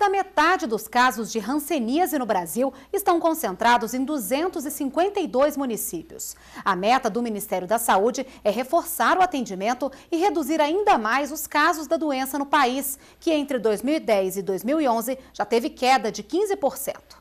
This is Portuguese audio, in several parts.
da metade dos casos de hanseníase no Brasil estão concentrados em 252 municípios. A meta do Ministério da Saúde é reforçar o atendimento e reduzir ainda mais os casos da doença no país, que entre 2010 e 2011 já teve queda de 15%.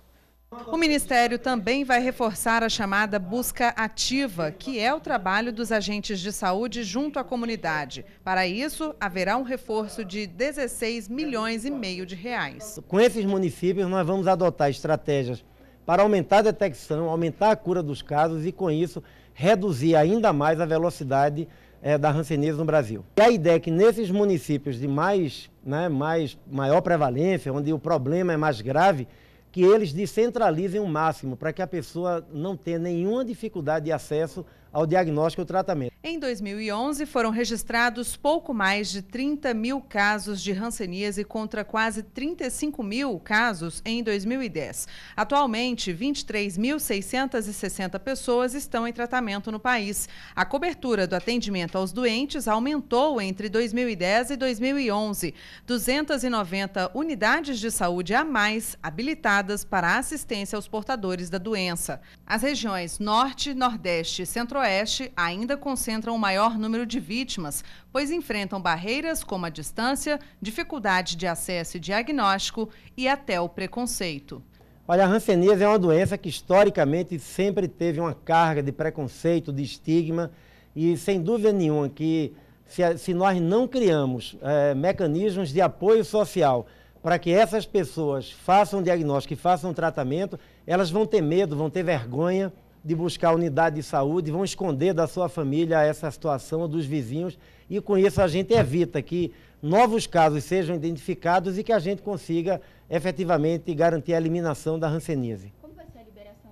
O Ministério também vai reforçar a chamada busca ativa, que é o trabalho dos agentes de saúde junto à comunidade. Para isso, haverá um reforço de 16 milhões e meio de reais. Com esses municípios, nós vamos adotar estratégias para aumentar a detecção, aumentar a cura dos casos e, com isso, reduzir ainda mais a velocidade é, da hanseníase no Brasil. E a ideia é que nesses municípios de mais, né, mais, maior prevalência, onde o problema é mais grave, que eles descentralizem o máximo para que a pessoa não tenha nenhuma dificuldade de acesso ao diagnóstico e tratamento. Em 2011, foram registrados pouco mais de 30 mil casos de hanseníase contra quase 35 mil casos em 2010. Atualmente, 23.660 pessoas estão em tratamento no país. A cobertura do atendimento aos doentes aumentou entre 2010 e 2011. 290 unidades de saúde a mais habilitadas para assistência aos portadores da doença. As regiões Norte, Nordeste e Centro Centro-Oeste ainda concentram o maior número de vítimas, pois enfrentam barreiras como a distância, dificuldade de acesso e diagnóstico e até o preconceito. Olha, a hanseníase é uma doença que historicamente sempre teve uma carga de preconceito, de estigma e sem dúvida nenhuma que se, se nós não criamos é, mecanismos de apoio social para que essas pessoas façam diagnóstico e façam tratamento, elas vão ter medo, vão ter vergonha de buscar unidade de saúde, vão esconder da sua família essa situação dos vizinhos e com isso a gente evita que novos casos sejam identificados e que a gente consiga efetivamente garantir a eliminação da hanseníase.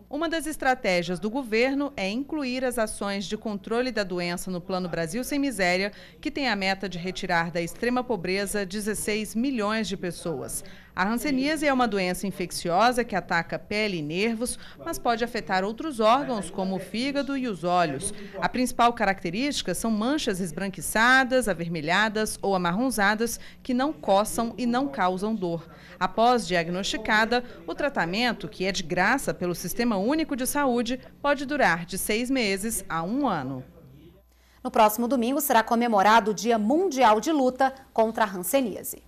Uma das estratégias do governo é incluir as ações de controle da doença no Plano Brasil Sem Miséria, que tem a meta de retirar da extrema pobreza 16 milhões de pessoas. A hanseníase é uma doença infecciosa que ataca pele e nervos, mas pode afetar outros órgãos, como o fígado e os olhos. A principal característica são manchas esbranquiçadas, avermelhadas ou amarronzadas que não coçam e não causam dor. Após diagnosticada, o tratamento, que é de graça pelo Sistema Único de Saúde, pode durar de seis meses a um ano. No próximo domingo será comemorado o Dia Mundial de Luta contra a Hanseníase.